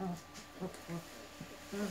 Mm-hmm.